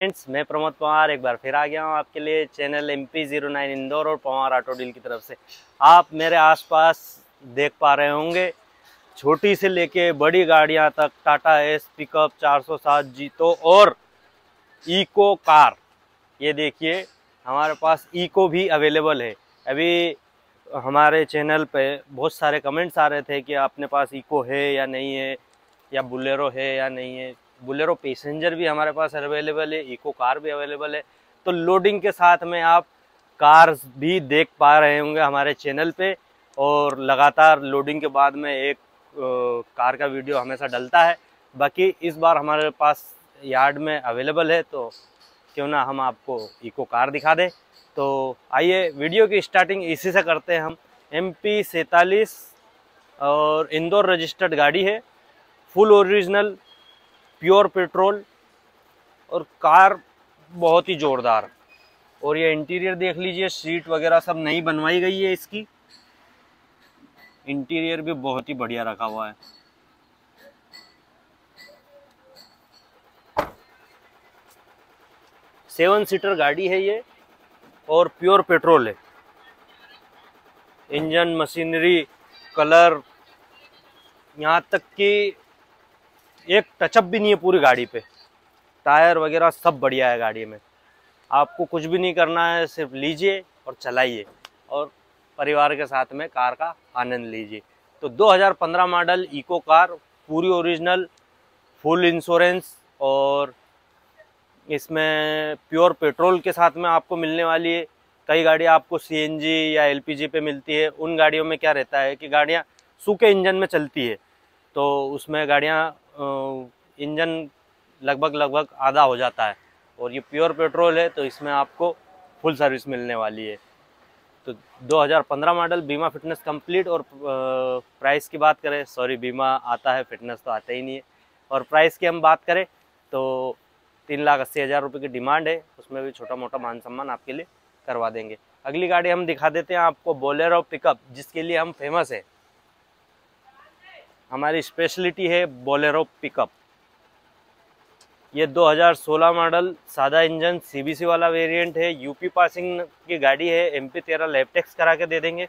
Friends, मैं प्रमोद पवार एक बार फिर आ गया हूँ आपके लिए channel M P zero nine Indore और पवार ऑटो डील की तरफ़ से। आप मेरे आसपास देख पा रहे होंगे, छोटी से लेके बड़ी गाड़ियाँ तक, टाटा एस, पिकअप 407 जीतो और इको कार। ये देखिए, हमारे पास इको भी अवेलेबल है। अभी हमारे चैनल पे बहुत सारे कमेंट्स आ रहे थे कि अपने पास इको है या नहीं है, या बुलेरो है या नहीं है। बुलेरो पैसेंजर भी हमारे पास अवेलेबल है, इको कार भी अवेलेबल है। तो लोडिंग के साथ में आप कार्स भी देख पा रहे होंगे हमारे चैनल पे और लगातार लोडिंग के बाद में एक कार का वीडियो हमेशा डलता है। बाकी इस बार हमारे पास यार्ड में अवेलेबल है तो क्यों ना हम आपको इको कार दिखा दें। तो आइए वीडियो की स्टार्टिंग इसी से करते हैं हम। एम पी और इंदौर रजिस्टर्ड गाड़ी है, फुल ओरिजिनल प्योर पेट्रोल और कार बहुत ही ज़ोरदार। और ये इंटीरियर देख लीजिए, सीट वगैरह सब नई बनवाई गई है इसकी। इंटीरियर भी बहुत ही बढ़िया रखा हुआ है। सेवन सीटर गाड़ी है ये और प्योर पेट्रोल है। इंजन, मशीनरी, कलर, यहाँ तक कि एक टचअप भी नहीं है पूरी गाड़ी पे। टायर वगैरह सब बढ़िया है गाड़ी में। आपको कुछ भी नहीं करना है, सिर्फ़ लीजिए और चलाइए और परिवार के साथ में कार का आनंद लीजिए। तो 2015 मॉडल इको कार पूरी ओरिजिनल फुल इंश्योरेंस और इसमें प्योर पेट्रोल के साथ में आपको मिलने वाली है। कई गाड़ियाँ आपको सीएनजी या एलपीजी पे मिलती है। उन गाड़ियों में क्या रहता है कि गाड़ियाँ सूखे इंजन में चलती है। तो उसमें गाड़ियाँ इंजन लगभग लगभग आधा हो जाता है। और ये प्योर पेट्रोल है तो इसमें आपको फुल सर्विस मिलने वाली है। तो 2015 मॉडल, बीमा फिटनेस कंप्लीट और प्राइस की बात करें, सॉरी, बीमा आता है, फिटनेस तो आता ही नहीं है। और प्राइस की हम बात करें तो तीन लाख अस्सी हज़ार रुपये की डिमांड है, उसमें भी छोटा मोटा मान सम्मान आपके लिए करवा देंगे। अगली गाड़ी हम दिखा देते हैं आपको, बोलेरो पिकअप, जिसके लिए हम फ़ेमस है। हमारी स्पेशलिटी है बोलेरो पिकअप ये 2016 मॉडल सादा इंजन सीबीसी वाला वेरिएंट है। यूपी पासिंग की गाड़ी है। एमपी तेरह लैपटेक्स करा के दे देंगे।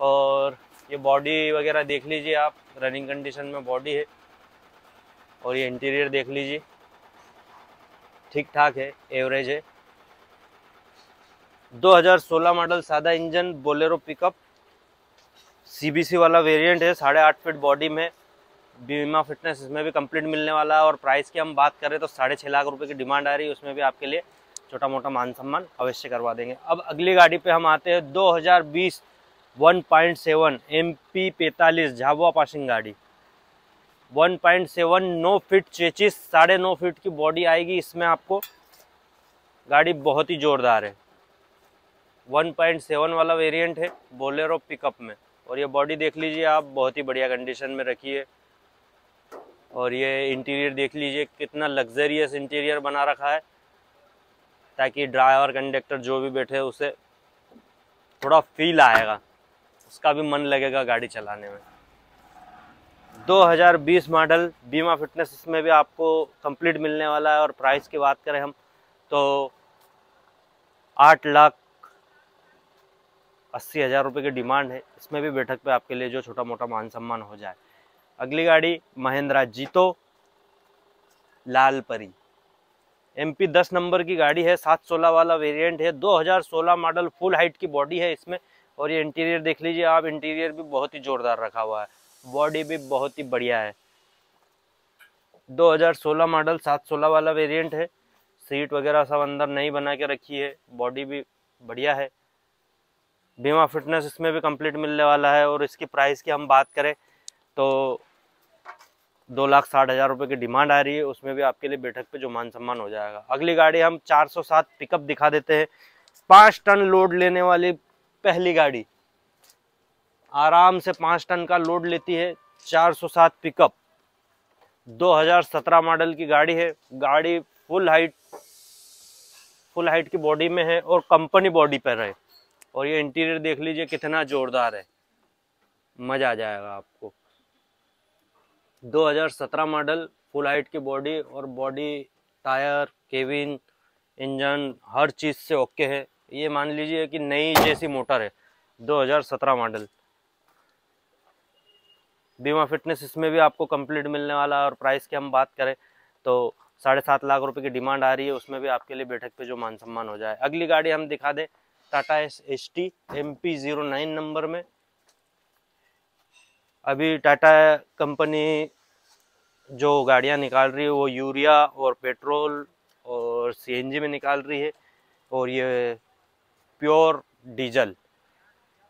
और ये बॉडी वगैरह देख लीजिए आप। रनिंग कंडीशन में बॉडी है। और ये इंटीरियर देख लीजिए। ठीक ठाक है। एवरेज है 2016 मॉडल सादा इंजन बोलेरो पिकअप सीबीसी वाला वेरिएंट है, साढ़े आठ फिट बॉडी में, बीमा फिटनेस इसमें भी कंप्लीट मिलने वाला है और प्राइस की हम बात करें तो साढ़े छः लाख रुपए की डिमांड आ रही है, उसमें भी आपके लिए छोटा मोटा मान सम्मान अवश्य करवा देंगे। अब अगली गाड़ी पे हम आते हैं 2020 1.7 एम पी पैंतालीस झाबुआ पासिंग गाड़ी। 1.7 नौ फीट चेचिस, साढ़े नौ फीट की बॉडी आएगी, इसमें आपको गाड़ी बहुत ही ज़ोरदार है। 1.7 वाला वेरिएंट है, बोलेरो पिकअप में। और ये बॉडी देख लीजिए आप, बहुत ही बढ़िया कंडीशन में रखी है। और ये इंटीरियर देख लीजिए, कितना लग्जरियस इंटीरियर बना रखा है, ताकि ड्राइवर कंडक्टर जो भी बैठे उसे थोड़ा फील आएगा, उसका भी मन लगेगा गाड़ी चलाने में। 2020 मॉडल बीमा फिटनेस इसमें भी आपको कंप्लीट मिलने वाला है। और प्राइस की बात करें हम तो आठ लाख अस्सी हज़ार रुपये की डिमांड है। इसमें भी बैठक पे आपके लिए जो छोटा मोटा मान सम्मान हो जाए। अगली गाड़ी महिंद्रा जीतो लाल परी। एम पी दस नंबर की गाड़ी है, सात सोलह वाला वेरिएंट है 2016 मॉडल फुल हाइट की बॉडी है इसमें। और ये इंटीरियर देख लीजिए आप इंटीरियर भी बहुत ही जोरदार रखा हुआ है। बॉडी भी बहुत ही बढ़िया है। 2016 मॉडल सात सोलह वाला वेरिएंट है। सीट वगैरह सब अंदर नहीं बना के रखी है। बॉडी भी बढ़िया है। बीमा फिटनेस इसमें भी कंप्लीट मिलने वाला है और इसकी प्राइस की हम बात करें तो दो लाख साठ हज़ार रुपये की डिमांड आ रही है। उसमें भी आपके लिए बैठक पे जो मान सम्मान हो जाएगा। अगली गाड़ी हम 407 पिकअप दिखा देते हैं। पाँच टन लोड लेने वाली पहली गाड़ी। आराम से पाँच टन का लोड लेती है। 407 पिकअप। 2017 मॉडल की गाड़ी है। गाड़ी फुल हाइट फुल हाइट की बॉडी में है और कंपनी बॉडी पर है। और ये इंटीरियर देख लीजिए कितना जोरदार है। मज़ा आ जाएगा आपको। 2017 मॉडल फुल हाइट की बॉडी और बॉडी टायर केविन इंजन हर चीज़ से ओके है। ये मान लीजिए कि नई जैसी मोटर है 2017 मॉडल बीमा फिटनेस इसमें भी आपको कंप्लीट मिलने वाला है और प्राइस की हम बात करें तो साढ़े सात लाख रुपए की डिमांड आ रही है, उसमें भी आपके लिए बैठक पे जो मान सम्मान हो जाए। अगली गाड़ी हम दिखा दें Tata Ace S T M P zero nine number में। अभी टाटा कंपनी जो गाड़ियाँ निकाल रही है, वो यूरिया और पेट्रोल और सीएनजी में निकाल रही है और ये प्योर डीजल।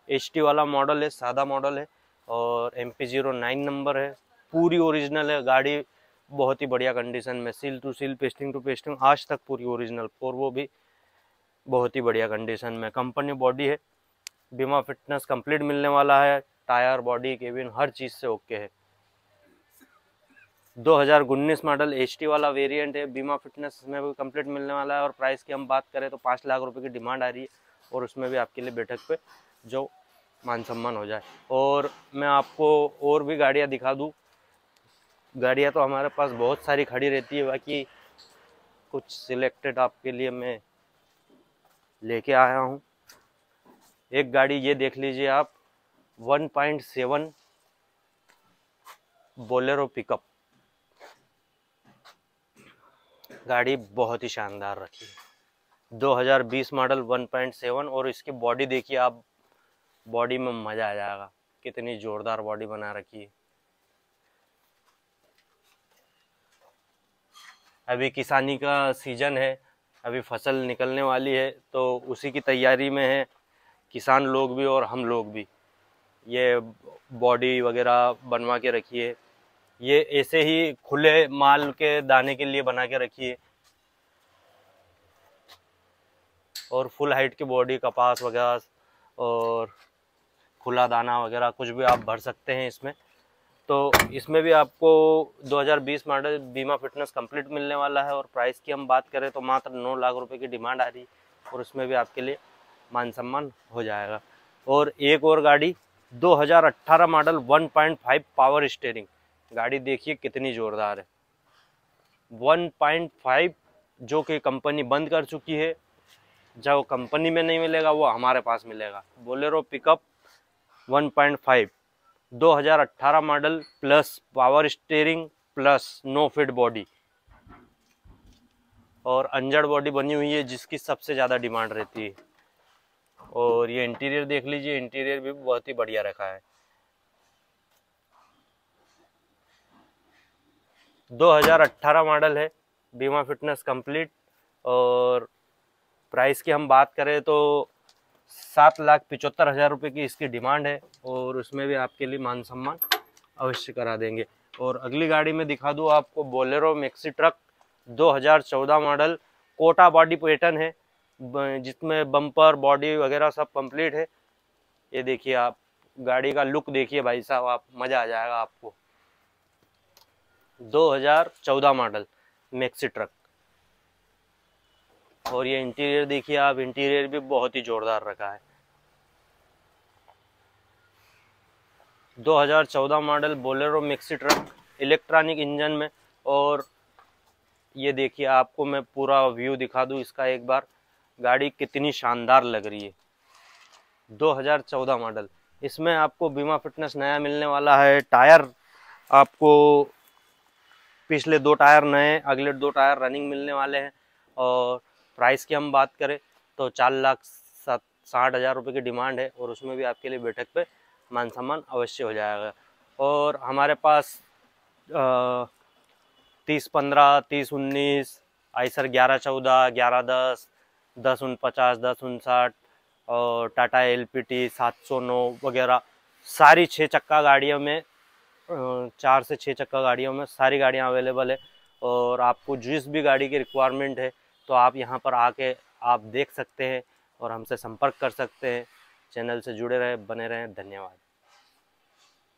एच वाला मॉडल है, सादा मॉडल है और M P zero nine number है। पूरी ओरिजिनल है, गाड़ी बहुत ही बढ़िया कंडीशन में seal to seal pasting to pasting आज तक पूरी ओरिजिनल, और वो भी बहुत ही बढ़िया कंडीशन में। कंपनी बॉडी है, बीमा फिटनेस कंप्लीट मिलने वाला है टायर बॉडी केबिन हर चीज़ से ओके है। 2019 मॉडल एचटी वाला वेरिएंट है, बीमा फिटनेस में भी कंप्लीट मिलने वाला है और प्राइस की हम बात करें तो पाँच लाख रुपए की डिमांड आ रही है और उसमें भी आपके लिए बैठक पे जो मान सम्मान हो जाए। और मैं आपको और भी गाड़ियाँ दिखा दूँ। गाड़ियाँ तो हमारे पास बहुत सारी खड़ी रहती है, बाकी कुछ सिलेक्टेड आपके लिए मैं लेके आया हूँ। एक गाड़ी ये देख लीजिए आप 1.7 बोलेरो पिकअप। गाड़ी बहुत ही शानदार रखी है। 2020 मॉडल 1.7 और इसकी बॉडी देखिए आप, बॉडी में मज़ा आ जाएगा। कितनी ज़ोरदार बॉडी बना रखी है। अभी किसानी का सीज़न है अभी फ़सल निकलने वाली है तो उसी की तैयारी में है किसान लोग भी और हम लोग भी। ये बॉडी वगैरह बनवा के रखिए। ये ऐसे ही खुले माल के दाने के लिए बना के रखिए। और फुल हाइट की बॉडी कपास, वगैरह और खुला दाना वगैरह कुछ भी आप भर सकते हैं इसमें। तो इसमें भी आपको 2020 मॉडल बीमा फिटनेस कंप्लीट मिलने वाला है और प्राइस की हम बात करें तो मात्र 9 लाख रुपए की डिमांड आ रही है और उसमें भी आपके लिए मान सम्मान हो जाएगा। और एक और गाड़ी 2018 मॉडल 1.5 पावर स्टेयरिंग। गाड़ी देखिए कितनी ज़ोरदार है। 1.5 जो कि कंपनी बंद कर चुकी है जो कंपनी में नहीं मिलेगा, वो हमारे पास मिलेगा। Bolero pickup 1.5 2018 model plus power steering plus no fit body और अंजड़ बॉडी बनी हुई है, जिसकी सबसे ज़्यादा डिमांड रहती है। और ये इंटीरियर देख लीजिए, इंटीरियर भी बहुत ही बढ़िया रखा है। 2018 मॉडल है, बीमा फिटनेस कंप्लीट। और प्राइस की हम बात करें तो सात लाख पिचहत्तर हज़ार रुपये की इसकी डिमांड है और उसमें भी आपके लिए मान सम्मान अवश्य करा देंगे। और अगली गाड़ी में दिखा दूँ आपको Bolero maxi truck 2014 model Kota body pattern है। जिसमें बम्पर, बॉडी वगैरह सब कंप्लीट है। ये देखिए आप, गाड़ी का लुक देखिए भाई साहब, आप, मज़ा आ जाएगा आपको। 2014 मॉडल मैक्सी ट्रक। और ये इंटीरियर देखिए, आप इंटीरियर भी बहुत ही जोरदार रखा है। 2014 model Bolero maxi truck electronic engine में। और ये देखिए, आपको मैं पूरा व्यू दिखा दूँ इसका एक बार। गाड़ी कितनी शानदार लग रही है। 2014 मॉडल इसमें आपको बीमा फिटनेस नया मिलने वाला है। टायर आपको पिछले दो टायर नए, अगले दो टायर रनिंग मिलने वाले हैं। और प्राइस की हम बात करें तो चार लाख सात, साठ हज़ार रुपये की डिमांड है और उसमें भी आपके लिए बैठक पे मान सम्मान अवश्य हो जाएगा। और हमारे पास तीस पंद्रह, तीस उन्नीस, आइसर ग्यारह चौदह, ग्यारह दस दस उन पचास, दस उनसाठ और टाटा एल पी टी सात सौ नौ वगैरह। सारी छः चक्का गाड़ियों में चार से छः चक्का गाड़ियों में सारी गाड़ियाँ अवेलेबल है और आपको जिस भी गाड़ी की रिक्वायरमेंट है तो आप यहाँ पर आके आप देख सकते हैं और हमसे संपर्क कर सकते हैं। चैनल से जुड़े रहे, बने रहें, धन्यवाद।